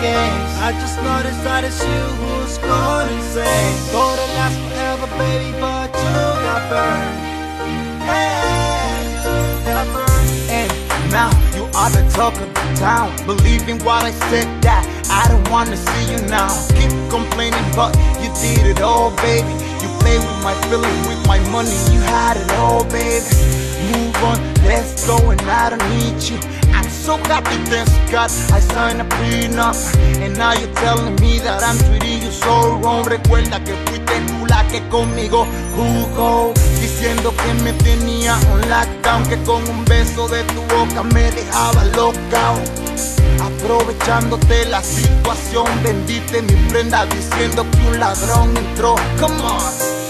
games. I just noticed that it's you who's going insane. Thought it last forever, baby, but you got burned. Hey, got burned. And now you are the talk of the town. Believing what I said that I don't wanna see you now. Keep complaining, but you did it all, baby. You play with my feelings, with my money, you had it all, baby. Move on, let's go, and I don't need you. So happy, thanks I signed a prenup. And now you're telling me that I'm treating you so wrong. Recuerda que fuiste tú la que conmigo jugó. Diciendo que me tenía un lockdown, que con un beso de tu boca me dejaba loca. Aprovechándote la situación, vendiste mi prenda diciendo que un ladrón entró. Come on.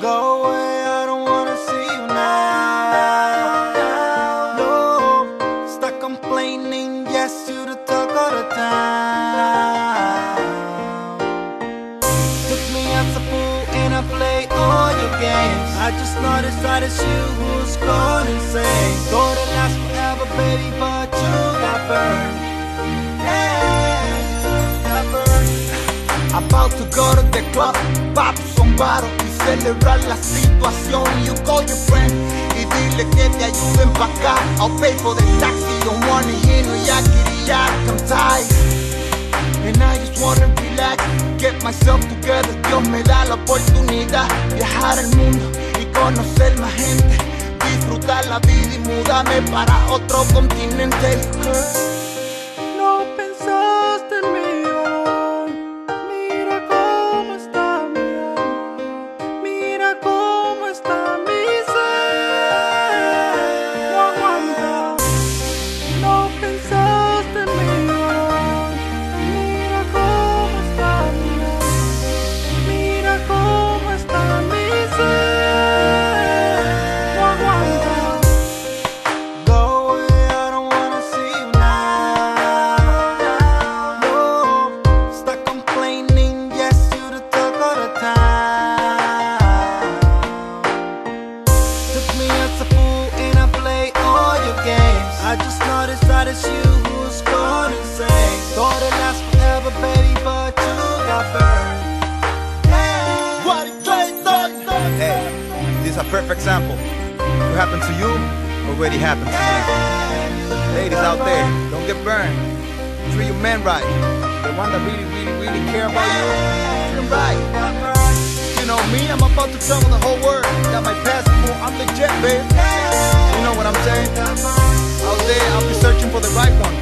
Go away, the talk of the town. Took me as a fool and I play all your games. I just noticed that it's you who's gone insane. Thought it last forever, baby, but you got burned. About to go to the club, pop some bottles y celebrar la situación. You call your friend pa' acá. I'll pay for the taxi, don't wanna hear no yakety yak, I'm. And I just wanna relax, get myself together. Dios me da la oportunidad viajar al mundo y conocer más gente. Disfrutar la vida y mudarme para otro continente. I just noticed that it's you who's gone insane. Thought it last forever, baby, but you got burned. Hey, What it try, done, done. Hey, this is a perfect sample. What happened to you already happened to me. Ladies out there, don't get burned. Treat your men right. The one that really, really, really care about you, treat them right. You know me, I'm about to travel the whole world. Got my passport, I'm legit, babe. Know what I'm saying? Out there, I'll be searching for the right one.